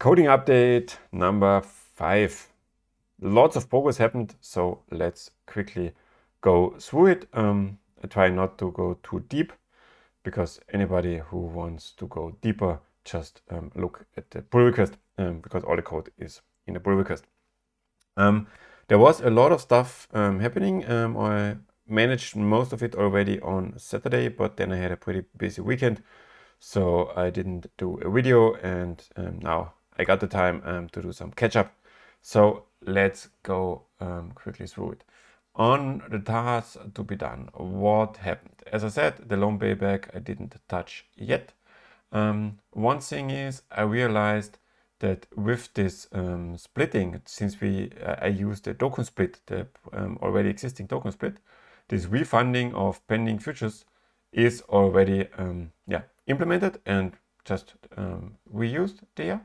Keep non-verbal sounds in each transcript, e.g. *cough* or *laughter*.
Coding update number five. Lots of progress happened, so let's quickly go through it. Um, I try not to go too deep because anybody who wants to go deeper, just um, look at the pull request um, because all the code is in the pull request. Um, there was a lot of stuff um, happening. Um, I managed most of it already on Saturday, but then I had a pretty busy weekend. So I didn't do a video and now I got the time um, to do some catch up. So let's go um, quickly through it. On the tasks to be done, what happened? As I said, the loan payback I didn't touch yet. Um, one thing is I realized that with this um, splitting, since we uh, I used the token split, the um, already existing token split, this refunding of pending futures is already um, yeah implemented and just um, reused there.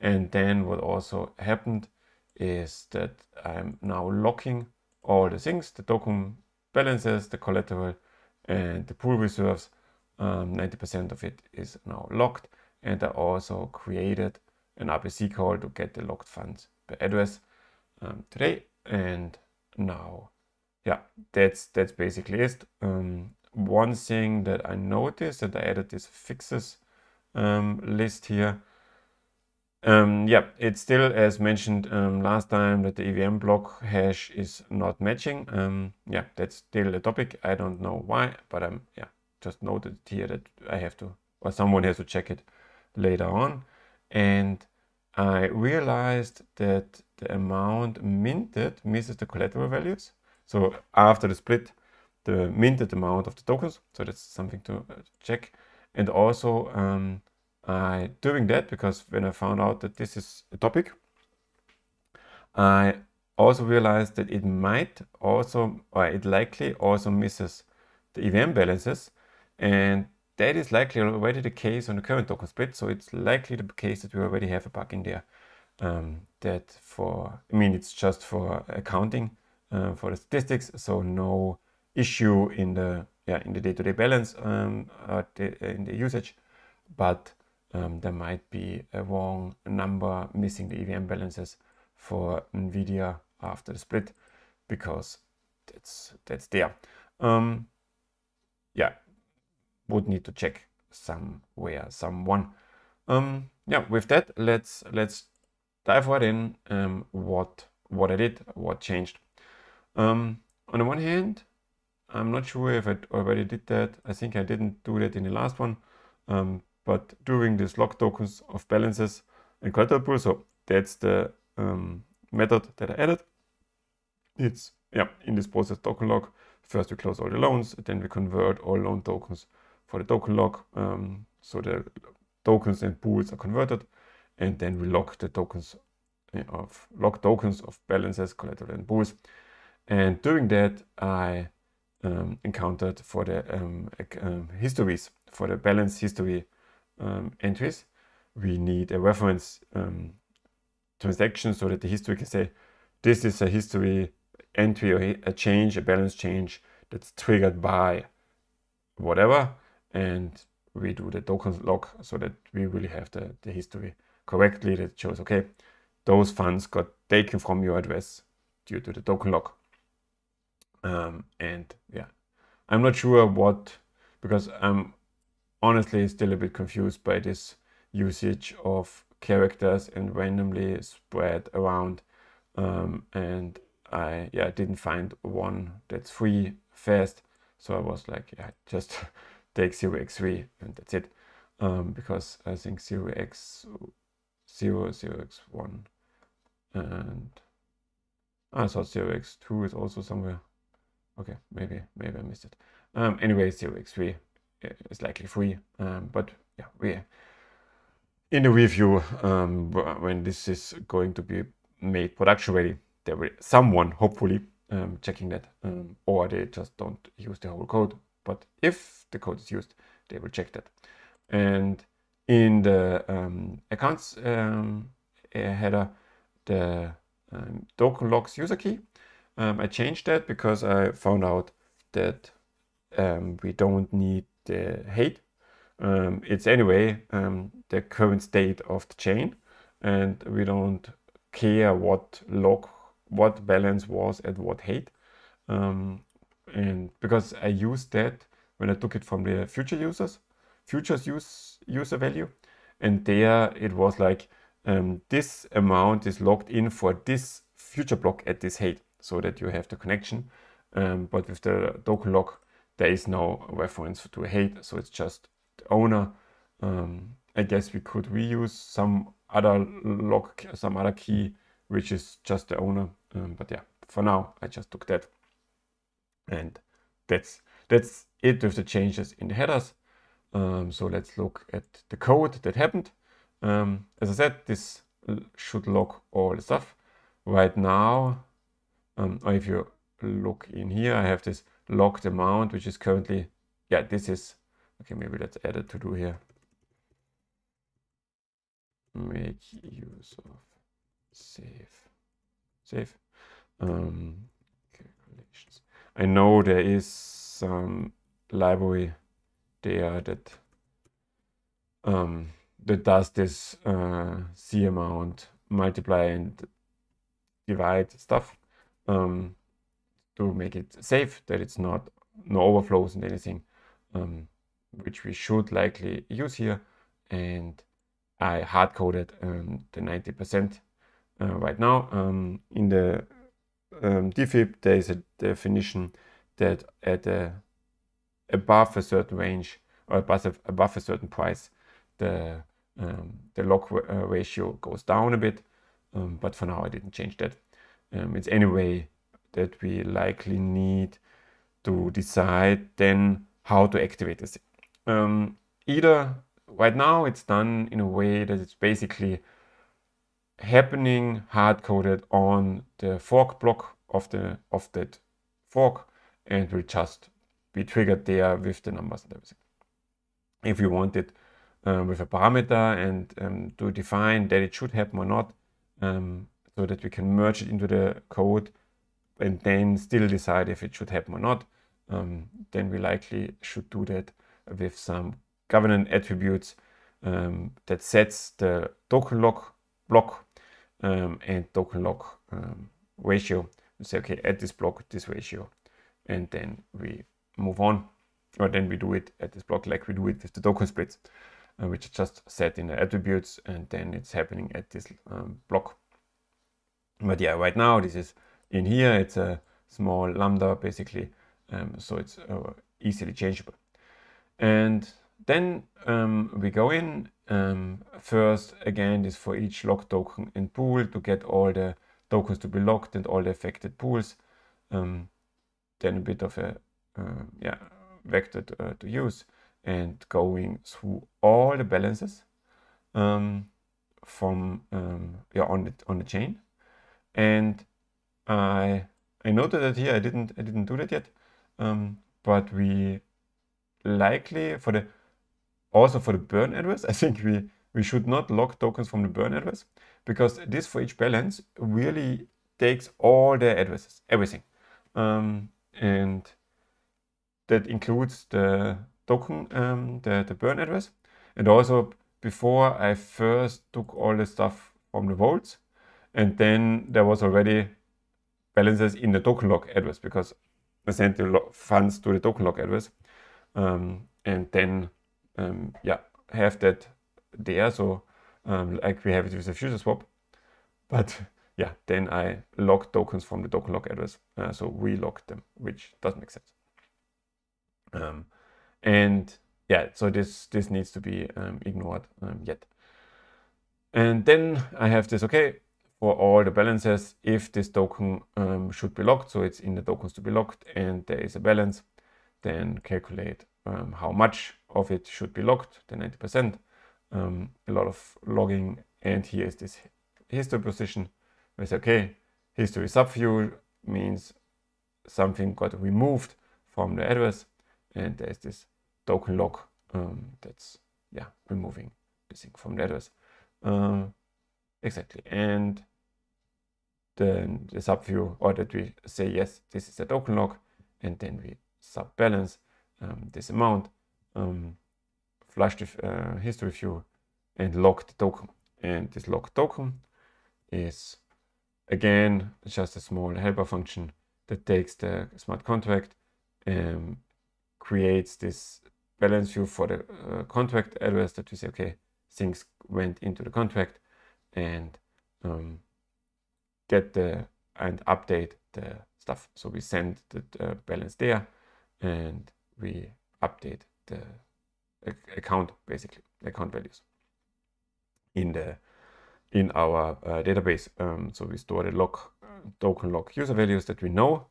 And then what also happened is that I'm now locking all the things, the token balances, the collateral, and the pool reserves. 90% um, of it is now locked. And I also created an RPC call to get the locked funds per address um, today. And now, yeah, that's that's basically it. Um, one thing that I noticed that I added this fixes um, list here. Um, yeah, it's still as mentioned um, last time that the EVM block hash is not matching. Um, yeah, that's still a topic. I don't know why, but I'm yeah just noted here that I have to or someone has to check it later on. And I realized that the amount minted misses the collateral values. So after the split, the minted amount of the tokens. So that's something to uh, check. And also um, I doing that because when I found out that this is a topic, I also realized that it might also, or it likely also misses the EVM balances. And that is likely already the case on the current token split. So it's likely the case that we already have a bug in there. Um, that for, I mean, it's just for accounting, uh, for the statistics. So no issue in the yeah in the day-to-day balance um, the, in the usage, but um, there might be a wrong number missing the EVM balances for NVIDIA after the split because that's that's there. Um, yeah, would need to check somewhere, someone. Um, yeah, with that, let's let's dive right in. Um, what what I did, what changed. Um, on the one hand, I'm not sure if I already did that. I think I didn't do that in the last one. Um, but during this lock tokens of balances and collateral pool, so that's the um, method that I added. It's yeah in this process token lock. First we close all the loans, then we convert all loan tokens for the token lock. Um, so the tokens and pools are converted, and then we lock the tokens of lock tokens of balances, collateral, and pools. And during that, I um, encountered for the um, um, histories, for the balance history um, entries. We need a reference um, transaction so that the history can say, this is a history entry or a change, a balance change that's triggered by whatever. And we do the token lock so that we really have the, the history correctly that shows, okay, those funds got taken from your address due to the token lock. Um, and yeah, I'm not sure what, because I'm honestly still a bit confused by this usage of characters and randomly spread around. Um, and I yeah didn't find one that's free fast. So I was like, yeah, just *laughs* take 0x3 and that's it. Um, because I think 0x 0, 0x1 and I thought 0x2 is also somewhere Okay, maybe maybe I missed it. Um, anyway, 0x3 is likely free, um, but yeah, we in the review um, when this is going to be made production ready, there will someone hopefully um, checking that, um, or they just don't use the whole code. But if the code is used, they will check that. And in the um, accounts header, the token logs user key um, I changed that because I found out that um, we don't need the height. Um, it's anyway um, the current state of the chain. and we don't care what log, what balance was at what height. Um, and because I used that when I took it from the future users, futures use user value, and there it was like um, this amount is logged in for this future block at this height, so that you have the connection. Um, but with the token lock, there is no reference to height, so it's just the owner. Um, I guess we could reuse some other lock, some other key, which is just the owner. Um, but yeah, for now, I just took that. And that's that's it with the changes in the headers. Um, so let's look at the code that happened. Um, as I said, this should log all the stuff. Right now, um, if you look in here, I have this logged amount, which is currently, yeah, this is, okay, maybe let's add a to do here. Make use of save, save, um, calculations. I know there is some library there that um, that does this uh, C amount multiply and divide stuff um, to make it safe that it's not no overflows and anything um, which we should likely use here. And I hard coded um, the 90% uh, right now. Um, in the um, DFIP there is a definition that at a above a certain range or above a, above a certain price the um, the log uh, ratio goes down a bit, um, but for now I didn't change that. It's anyway that we likely need to decide then how to activate this. Um, either right now it's done in a way that it's basically happening hard-coded on the fork block of the of that fork and will just be triggered there with the numbers and everything. If you want it um, with a parameter and um, to define that it should happen or not um, so that we can merge it into the code and then still decide if it should happen or not, um, then we likely should do that with some governance attributes um, that sets the token lock block um, and token lock ratio. We say, okay, at this block, this ratio, and then we move on, or then we do it at this block like we do it with the token splits uh, which is just set in the attributes and then it's happening at this um, block. But yeah, right now this is in here, it's a small lambda basically, um, so it's uh, easily changeable. And then um, we go in, um, first again this for each lock token in pool to get all the tokens to be locked and all the affected pools. Um, then a bit of a uh, yeah vector to, uh, to use and going through all the balances um, from yeah on the on the chain, and I I noted that here I didn't I didn't do that yet, um, but we likely for the also for the burn address *laughs* I think we we should not lock tokens from the burn address because this for each balance really takes all the addresses everything um, and that includes the token, um, the, the burn address. And also before I first took all the stuff from the vaults and then there was already balances in the token lock address because I sent the funds to the token lock address. Um, and then um, yeah have that there. So um, like we have it with a future swap. But yeah then I lock tokens from the token lock address uh, so we lock them which doesn't make sense. Um, and yeah, so this, this needs to be um, ignored um, yet. And then I have this, okay, for all the balances, if this token um, should be locked, so it's in the tokens to be locked and there is a balance, then calculate um, how much of it should be locked, the 90%. Um, a lot of logging, and here is this history position. We say, okay, history subview means something got removed from the address, and there's this token lock um, that's yeah removing this thing from the address uh, exactly and then the subview or that we say yes this is a token lock and then we sub balance um, this amount um, flush the uh, history view and lock the token. And this lock token is again just a small helper function that takes the smart contract and creates this balance view for the uh, contract address that we say, okay, things went into the contract and um, get the and update the stuff. So we send the balance there and we update the account basically account values in the in our uh, database. Um, so we store the lock token lock user values that we know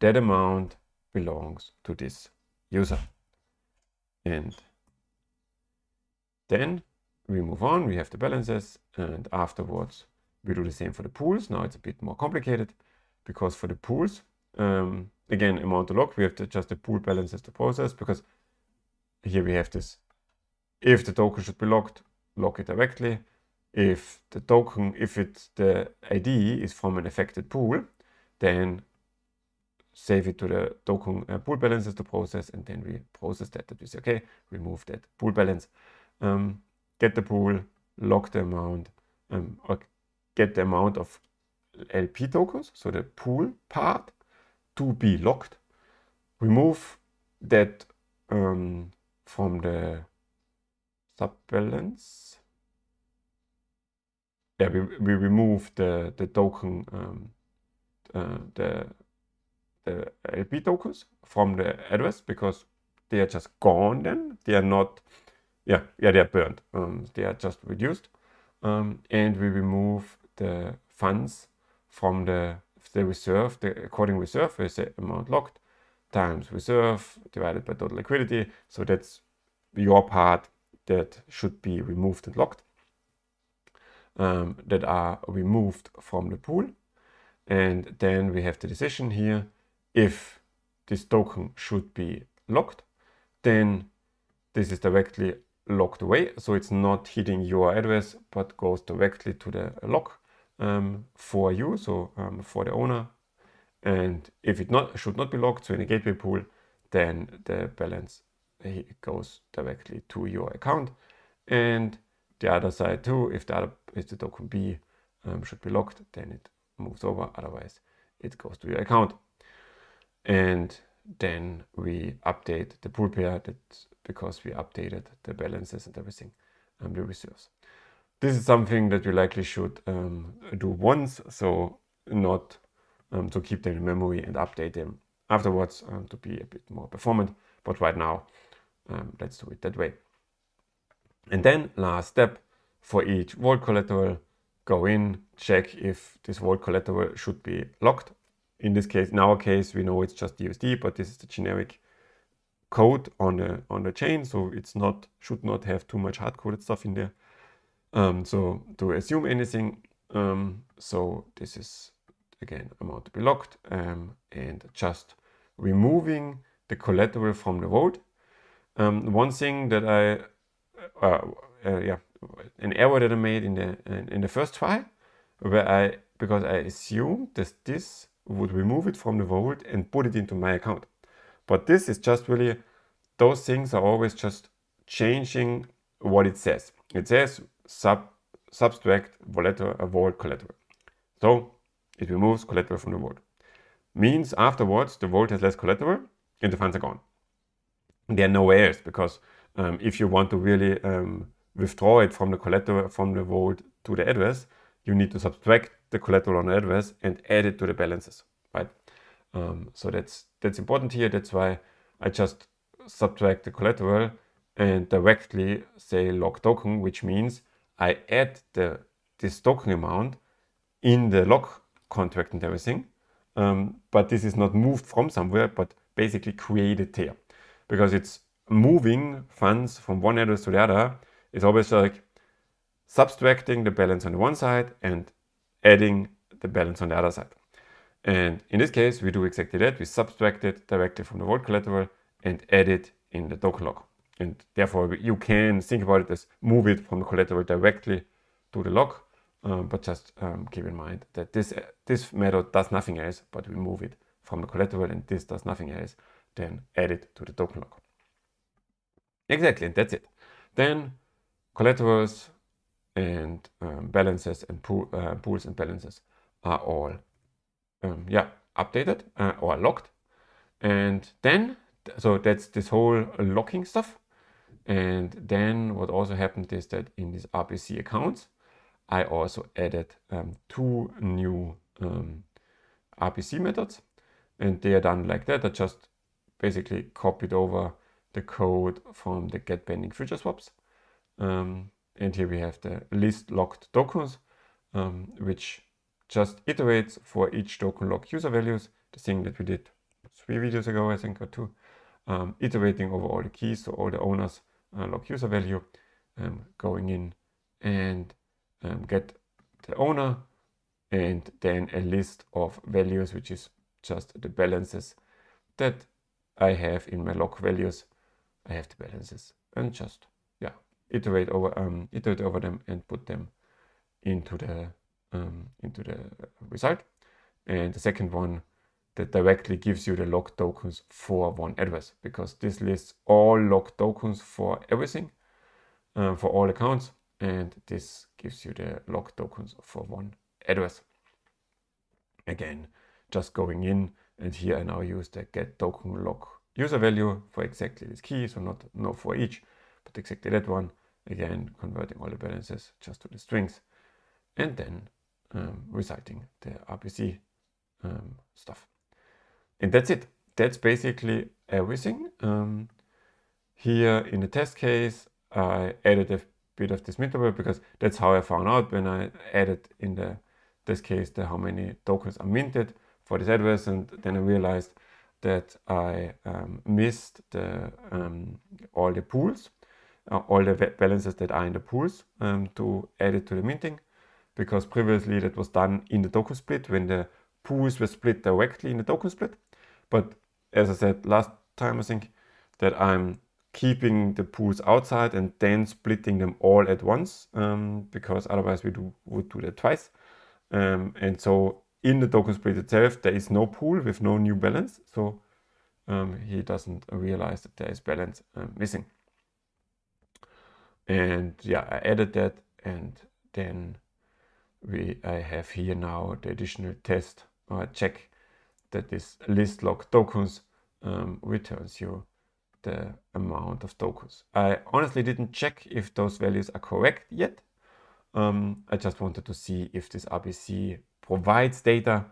that amount belongs to this user. And then we move on, we have the balances and afterwards we do the same for the pools. Now it's a bit more complicated because for the pools, um, again, amount to lock, we have to just the pool balances to process because here we have this. If the token should be locked, lock it directly. If the token, if it's the ID is from an affected pool, then save it to the token uh, pool balances to process, and then we process that. That say, okay, remove that pool balance, um, get the pool, lock the amount, um, get the amount of LP tokens, so the pool part, to be locked. Remove that um, from the subbalance. Yeah, we, we remove the, the token, um, uh, the, the LP tokens from the address because they are just gone then. They are not, yeah, yeah, they are burned. Um, they are just reduced. Um, and we remove the funds from the, the reserve, the according reserve is the amount locked times reserve divided by total liquidity. So that's your part that should be removed and locked um, that are removed from the pool. And then we have the decision here. If this token should be locked, then this is directly locked away. So it's not hitting your address, but goes directly to the lock um, for you, so um, for the owner. And if it not should not be locked, so in a gateway pool, then the balance goes directly to your account. And the other side too, if the other if the token B um, should be locked, then it moves over. Otherwise, it goes to your account. And then we update the pool pair that because we updated the balances and everything and the reserves. This is something that you likely should um, do once, so not um, to keep them in memory and update them afterwards um, to be a bit more performant. But right now, um, let's do it that way. And then last step for each vault collateral, go in, check if this vault collateral should be locked. In this case, in our case, we know it's just USD, but this is the generic code on the on the chain, so it's not should not have too much hard coded stuff in there. Um, so to assume anything, um, so this is again amount to be locked um, and just removing the collateral from the vault. Um, one thing that I, uh, uh, yeah, an error that I made in the in the first try, where I because I assumed that this would remove it from the vault and put it into my account, but this is just really those things are always just changing what it says. It says sub subtract volatile, uh, vault collateral, so it removes collateral from the vault. Means afterwards the vault has less collateral and the funds are gone there are no errors because um, if you want to really um, withdraw it from the collateral from the vault to the address, you need to subtract the collateral on the address and add it to the balances, right? Um, so that's that's important here. That's why I just subtract the collateral and directly say lock token, which means I add the this token amount in the lock contract and everything. Um, but this is not moved from somewhere, but basically created here because it's moving funds from one address to the other. It's always like subtracting the balance on the one side and adding the balance on the other side. And in this case, we do exactly that. We subtract it directly from the vault collateral and add it in the token lock. And therefore, you can think about it as move it from the collateral directly to the lock. Um, but just um, keep in mind that this, this method does nothing else, but we move it from the collateral and this does nothing else then add it to the token lock. Exactly, and that's it. Then collaterals and um, balances and pool, uh, pools and balances are all um, yeah updated uh, or locked and then so that's this whole locking stuff and then what also happened is that in these RPC accounts I also added um, two new um, RPC methods. And they are done like that. I just basically copied over the code from the get pending future swaps. Um, and here we have the list locked tokens, um, which just iterates for each token lock user values, the thing that we did three videos ago, I think, or two, um, iterating over all the keys, so all the owners uh, lock user value, um, going in and um, get the owner and then a list of values, which is just the balances that I have in my lock values. I have the balances and just yeah, iterate over um, iterate over them and put them into the um, into the result. And the second one that directly gives you the locked tokens for one address because this lists all locked tokens for everything um, for all accounts and this gives you the locked tokens for one address. Again, just going in and here I now use the get token lock user value for exactly this key, so not no for each, but exactly that one again converting all the balances just to the strings and then um, reciting the RPC um, stuff. And that's it. That's basically everything. Um, here in the test case, I added a bit of this mintable because that's how I found out when I added in the test case the how many tokens are minted for this address and then I realized that I um, missed the um, all the pools uh, all the balances that are in the pools um, to add it to the minting because previously that was done in the token split when the pools were split directly in the token split. But as I said last time, I think that I'm keeping the pools outside and then splitting them all at once um, because otherwise we do, would do that twice. Um, and so in the token split itself, there is no pool with no new balance. So um, he doesn't realize that there is balance um, missing and yeah I added that and then we I have here now the additional test or check that this list lock tokens um, returns you the amount of tokens. I honestly didn't check if those values are correct yet. Um, I just wanted to see if this RPC provides data,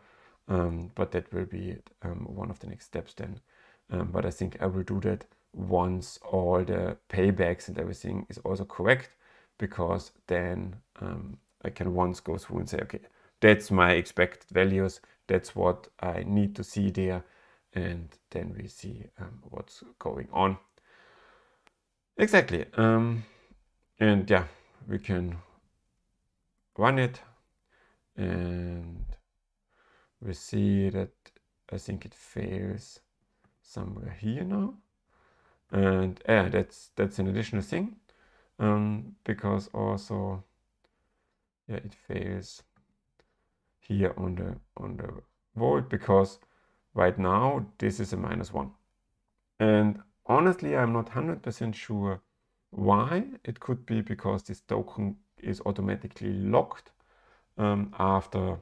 um, but that will be um, one of the next steps then. Um, but I think I will do that once all the paybacks and everything is also correct because then um, I can once go through and say, okay, that's my expected values. That's what I need to see there. And then we see um, what's going on. Exactly. Um, and yeah, we can run it and we see that I think it fails somewhere here now and yeah that's that's an additional thing um, because also yeah it fails here on the on the vault because right now this is a minus one and honestly I'm not 100% sure why it could be because this token is automatically locked um, after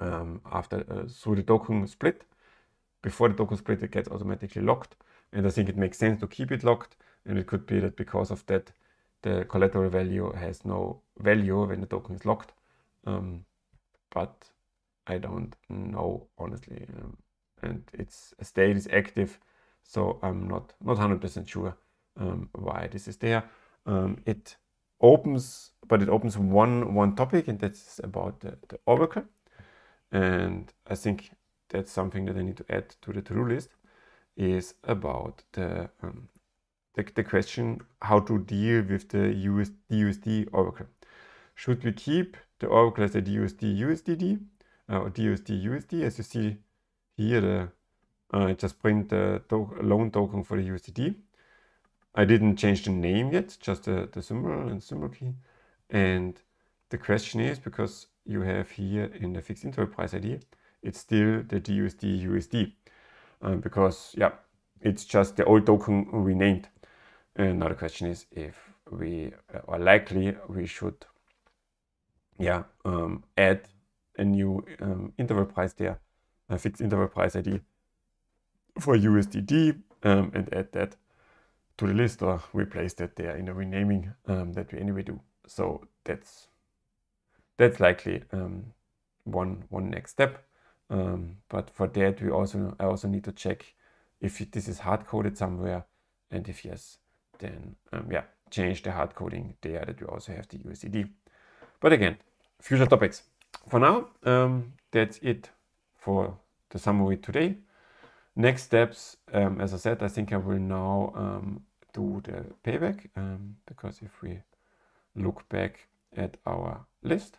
um, after uh, through the token split before the token split it gets automatically locked and I think it makes sense to keep it locked. And it could be that because of that, the collateral value has no value when the token is locked. Um, but I don't know honestly. Um, and its a state is active, so I'm not not 100% sure um, why this is there. Um, it opens, but it opens one one topic, and that's about the, the oracle. And I think that's something that I need to add to the to-do list is about the, um, the, the, question how to deal with the US, DUSD oracle. Should we keep the oracle as a DUSD USDD uh, or DUSD USD? As you see here, the, uh, I just print the to loan token for the USDD. I didn't change the name yet, just the, the symbol and symbol key. And the question is, because you have here in the fixed interval price ID, it's still the DUSD USD uh, because yeah, it's just the old token renamed. Another question is if we are likely we should yeah um, add a new um, interval price there, a fixed interval price ID for USDD um, and add that to the list or replace that there in the renaming um, that we anyway do. So that's that's likely um, one one next step. Um, but for that, we also I also need to check if this is hard coded somewhere, and if yes, then yeah, change the hard coding there that we also have the USDD. But again, future topics. For now, um, that's it for the summary today. Next steps, um, as I said, I think I will now um, do the payback um, because if we look back at our list,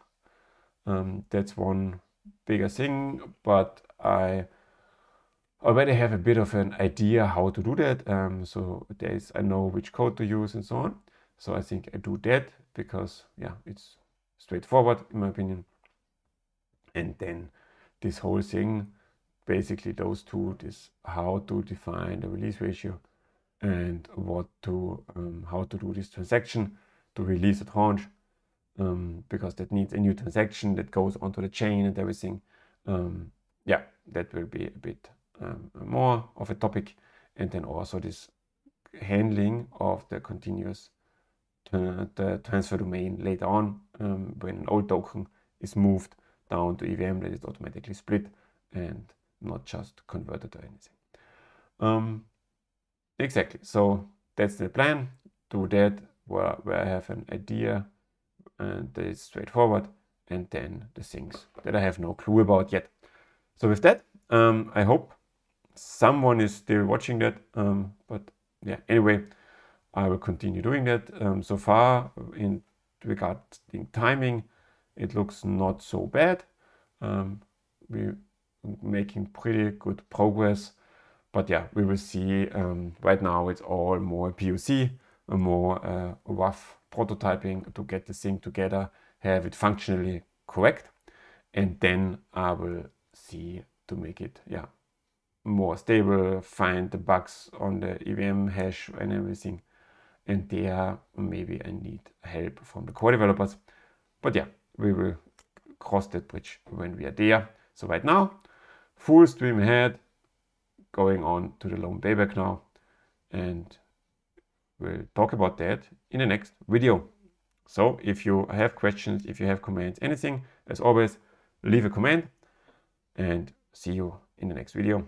um, that's one bigger thing, but I already have a bit of an idea how to do that. Um, so there is, I know which code to use and so on. So I think I do that because yeah, it's straightforward in my opinion. And then this whole thing, basically those two, this how to define the release ratio and what to, um, how to do this transaction to release a tranche um, because that needs a new transaction that goes onto the chain and everything. Um, yeah, that will be a bit um, more of a topic. And then also this handling of the continuous the transfer domain later on um, when an old token is moved down to EVM that is automatically split and not just converted or anything. Um, exactly. So that's the plan. Do that where, where I have an idea and it's straightforward and then the things that I have no clue about yet. So with that, um, I hope someone is still watching that. Um, but yeah, anyway, I will continue doing that. Um, so far, in regarding timing, it looks not so bad. Um, we're making pretty good progress. But yeah, we will see. Um, right now, it's all more POC, a more uh, rough prototyping to get the thing together, have it functionally correct, and then I will see to make it yeah more stable, find the bugs on the EVM hash and everything, and there maybe I need help from the core developers. But yeah, we will cross that bridge when we are there. So right now, full stream ahead, going on to the loan payback now, and we'll talk about that in the next video. So if you have questions, if you have comments, anything, as always, leave a comment and see you in the next video.